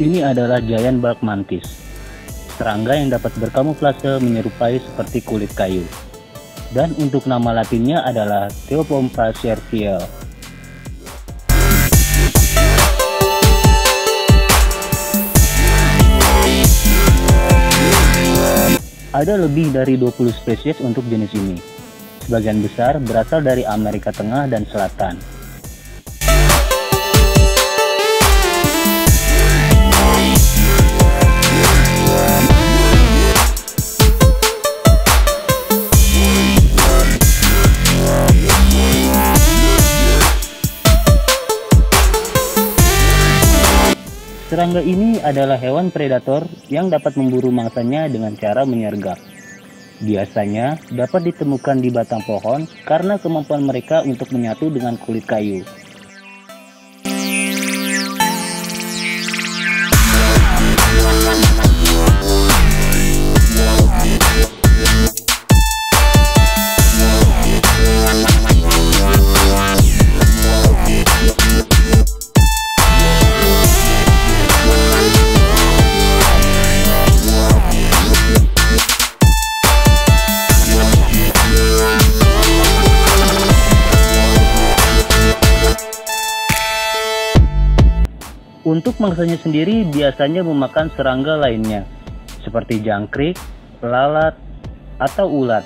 adalah giant bug mantis. Serangga yang dapat berkamuflase menyerupai seperti kulit kayu. Dan untuk nama latinnya adalah Theopompa cerviel. Ada lebih dari 20 spesies untuk jenis ini. Sebagian besar berasal dari Amerika Tengah dan Selatan. Serangga ini adalah hewan predator yang dapat memburu mangsanya dengan cara menyergap. Biasanya dapat ditemukan di batang pohon karena kemampuan mereka untuk menyatu dengan kulit kayu. Untuk mangsanya sendiri biasanya memakan serangga lainnya, seperti jangkrik, lalat, atau ulat,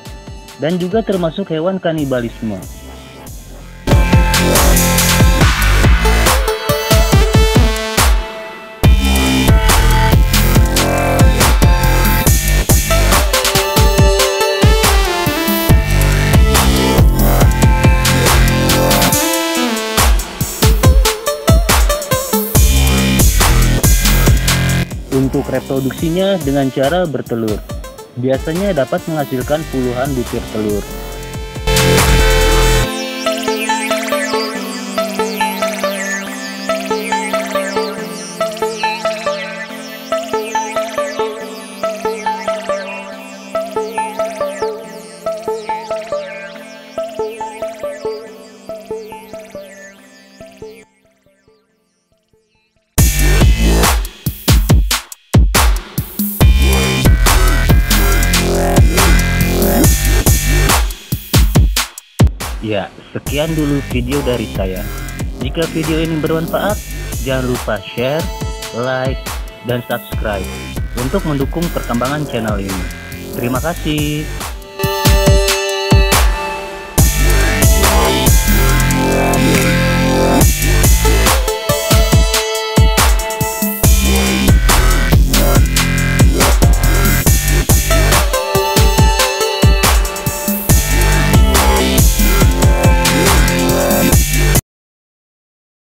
dan juga termasuk hewan kanibalisme. Untuk reproduksinya dengan cara bertelur. Biasanya dapat menghasilkan puluhan butir telur. Ya, sekian dulu video dari saya. Jika video ini bermanfaat, jangan lupa share, like, dan subscribe untuk mendukung perkembangan channel ini. Terima kasih.